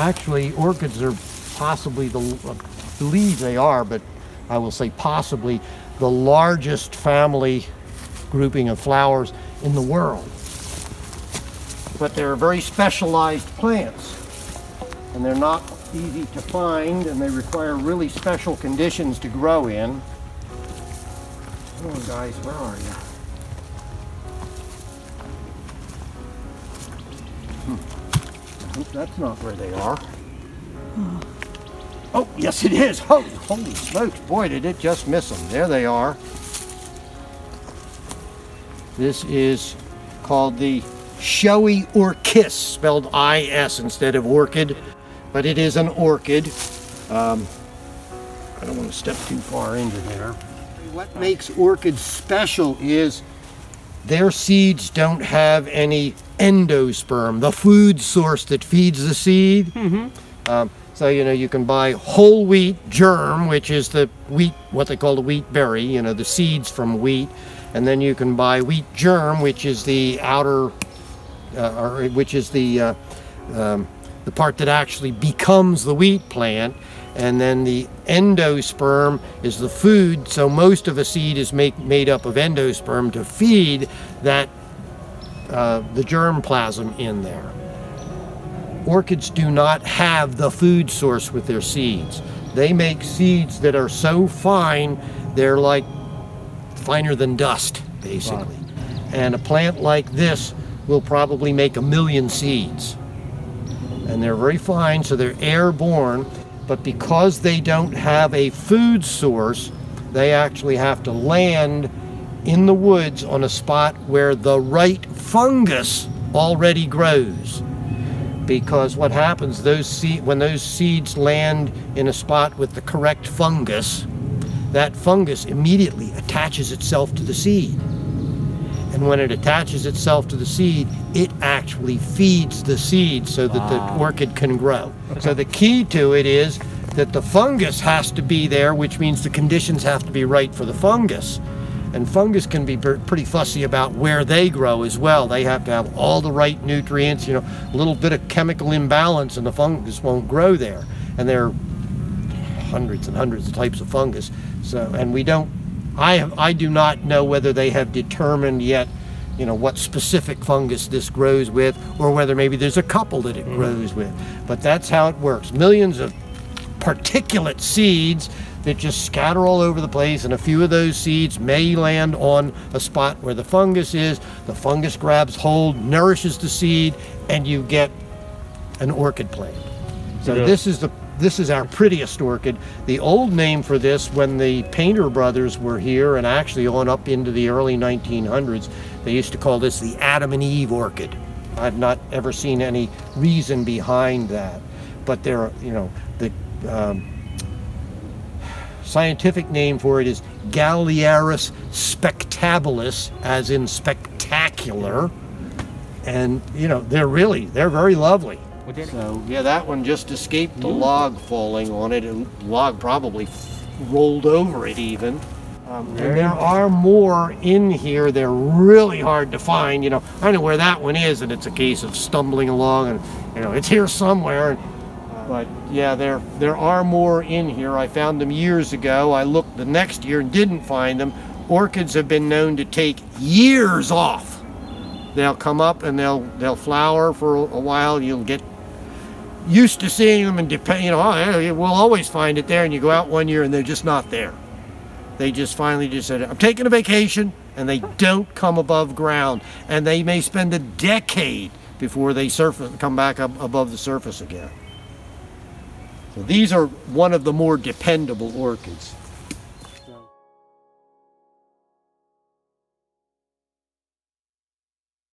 Actually, orchids are possibly the, I believe they are, but I will say possibly the largest family grouping of flowers in the world. But they're very specialized plants and they're not easy to find and they require really special conditions to grow in. Come on guys, where are you? Hmm. Hope that's not where they are. Oh, yes it is. Oh, holy smokes. Boy, did it just miss them. There they are. This is called the showy orchis, spelled I-S instead of orchid, but it is an orchid. Um, I don't want to step too far into there. What makes orchids special is their seeds don't have any endosperm, the food source that feeds the seed. Mm -hmm. um, so, you know, you can buy whole wheat germ, which is the wheat, what they call the wheat berry, you know, the seeds from wheat. And then you can buy wheat germ, which is the outer, uh, or which is the, uh, um, the part that actually becomes the wheat plant. And then the endosperm is the food. So most of a seed is make, made up of endosperm to feed that, uh, the germplasm in there orchids do not have the food source with their seeds. They make seeds that are so fine, they're like finer than dust, basically. Wow. And a plant like this will probably make a million seeds. And they're very fine, so they're airborne, but because they don't have a food source, they actually have to land in the woods on a spot where the right fungus already grows. Because what happens those seed, when those seeds land in a spot with the correct fungus that fungus immediately attaches itself to the seed and when it attaches itself to the seed it actually feeds the seed so that wow. the orchid can grow so the key to it is that the fungus has to be there which means the conditions have to be right for the fungus and fungus can be pretty fussy about where they grow as well. They have to have all the right nutrients, you know, a little bit of chemical imbalance and the fungus won't grow there. And there are hundreds and hundreds of types of fungus. So, and we don't, I, have, I do not know whether they have determined yet, you know, what specific fungus this grows with or whether maybe there's a couple that it mm. grows with. But that's how it works. Millions of particulate seeds that just scatter all over the place and a few of those seeds may land on a spot where the fungus is. The fungus grabs hold, nourishes the seed, and you get an orchid plant. So yeah. this is the this is our prettiest orchid. The old name for this, when the Painter brothers were here and actually on up into the early 1900s, they used to call this the Adam and Eve orchid. I've not ever seen any reason behind that, but there, you know, the um, scientific name for it is Galearis spectabilis, as in spectacular. And, you know, they're really, they're very lovely. So, yeah, that one just escaped the log falling on it, and log probably rolled over it even. Um, and there are more in here. They're really hard to find. You know, I know where that one is, and it's a case of stumbling along, and you know, it's here somewhere. But yeah, there there are more in here. I found them years ago. I looked the next year and didn't find them. Orchids have been known to take years off. They'll come up and they'll they'll flower for a while. You'll get used to seeing them and depend, you know, oh, we'll always find it there. And you go out one year and they're just not there. They just finally just said, I'm taking a vacation, and they don't come above ground. And they may spend a decade before they surface, come back up above the surface again. So these are one of the more dependable orchids.